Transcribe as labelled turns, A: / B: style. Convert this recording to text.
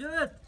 A: Evet